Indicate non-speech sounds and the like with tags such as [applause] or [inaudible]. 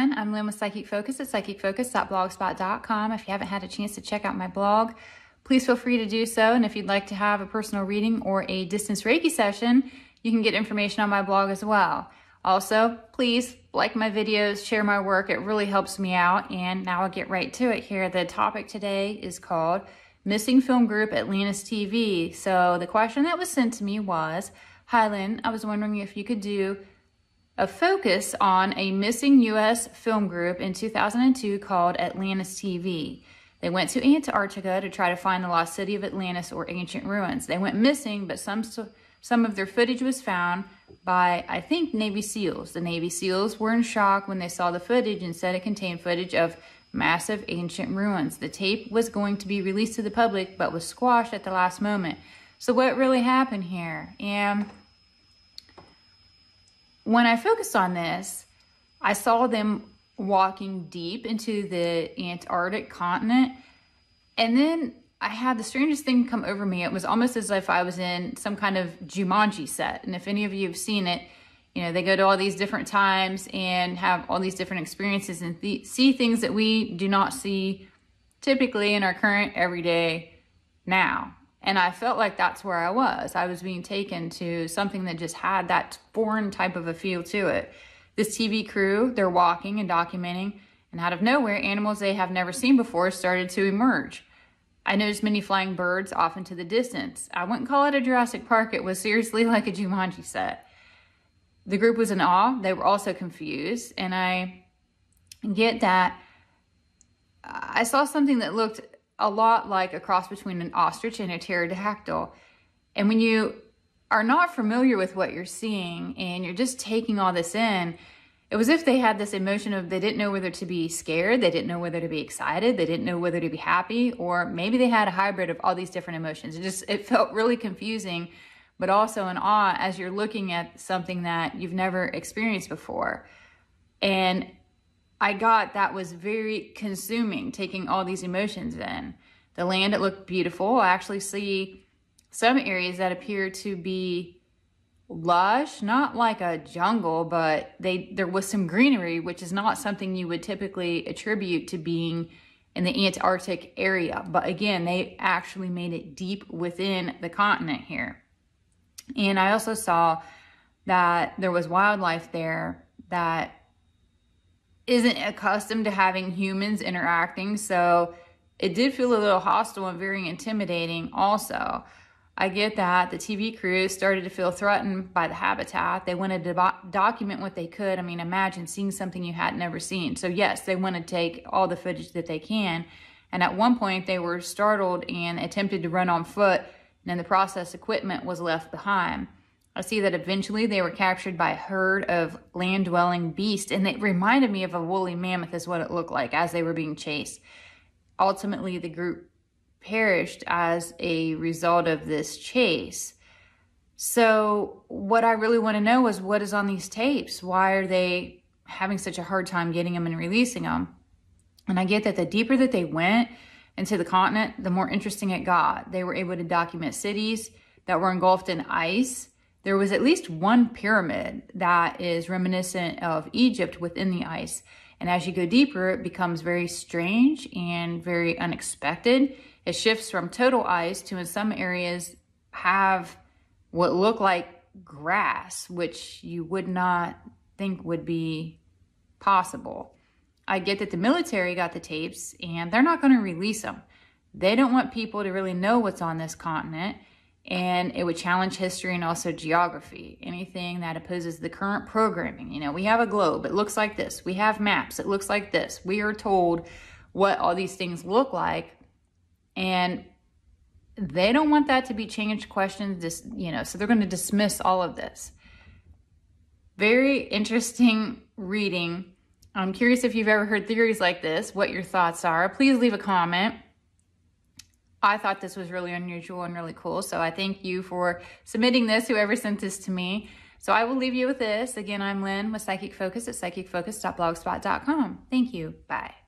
everyone. I'm Lynn with Psychic Focus at psychicfocus.blogspot.com. If you haven't had a chance to check out my blog, please feel free to do so. And if you'd like to have a personal reading or a distance Reiki session, you can get information on my blog as well. Also, please like my videos, share my work. It really helps me out. And now I'll get right to it here. The topic today is called Missing Film Group Atlantis TV. So the question that was sent to me was, Hi Lynn, I was wondering if you could do a focus on a missing U.S. film group in 2002 called Atlantis TV. They went to Antarctica to try to find the lost city of Atlantis or ancient ruins. They went missing, but some some of their footage was found by, I think, Navy SEALs. The Navy SEALs were in shock when they saw the footage and said it contained footage of massive ancient ruins. The tape was going to be released to the public, but was squashed at the last moment. So what really happened here? And when I focused on this, I saw them walking deep into the Antarctic continent. And then I had the strangest thing come over me. It was almost as if I was in some kind of Jumanji set. And if any of you have seen it, you know, they go to all these different times and have all these different experiences and th see things that we do not see typically in our current everyday now. And I felt like that's where I was. I was being taken to something that just had that foreign type of a feel to it. This TV crew, they're walking and documenting, and out of nowhere, animals they have never seen before started to emerge. I noticed many flying birds off into the distance. I wouldn't call it a Jurassic Park, it was seriously [laughs] like a Jumanji set. The group was in awe. They were also confused, and I get that I saw something that looked a lot like a cross between an ostrich and a pterodactyl. And when you are not familiar with what you're seeing and you're just taking all this in, it was if they had this emotion of they didn't know whether to be scared, they didn't know whether to be excited, they didn't know whether to be happy, or maybe they had a hybrid of all these different emotions. It just it felt really confusing, but also in awe as you're looking at something that you've never experienced before. And I got that was very consuming, taking all these emotions in. The land, it looked beautiful. I actually see some areas that appear to be lush, not like a jungle, but they there was some greenery, which is not something you would typically attribute to being in the Antarctic area. But again, they actually made it deep within the continent here. And I also saw that there was wildlife there that isn't accustomed to having humans interacting. So it did feel a little hostile and very intimidating also. I get that the TV crews started to feel threatened by the habitat. They wanted to document what they could. I mean, imagine seeing something you had never seen. So yes, they want to take all the footage that they can. And at one point they were startled and attempted to run on foot and in the process equipment was left behind. I see that eventually they were captured by a herd of land dwelling beasts, and it reminded me of a woolly mammoth, is what it looked like as they were being chased. Ultimately, the group perished as a result of this chase. So, what I really want to know is what is on these tapes? Why are they having such a hard time getting them and releasing them? And I get that the deeper that they went into the continent, the more interesting it got. They were able to document cities that were engulfed in ice there was at least one pyramid that is reminiscent of Egypt within the ice. And as you go deeper, it becomes very strange and very unexpected. It shifts from total ice to in some areas have what look like grass, which you would not think would be possible. I get that the military got the tapes and they're not going to release them. They don't want people to really know what's on this continent and it would challenge history and also geography. Anything that opposes the current programming. You know, we have a globe, it looks like this. We have maps, it looks like this. We are told what all these things look like, and they don't want that to be changed questions, just, you know, so they're going to dismiss all of this. Very interesting reading. I'm curious if you've ever heard theories like this, what your thoughts are. Please leave a comment. I thought this was really unusual and really cool. So I thank you for submitting this, whoever sent this to me. So I will leave you with this. Again, I'm Lynn with Psychic Focus at psychicfocus.blogspot.com. Thank you. Bye.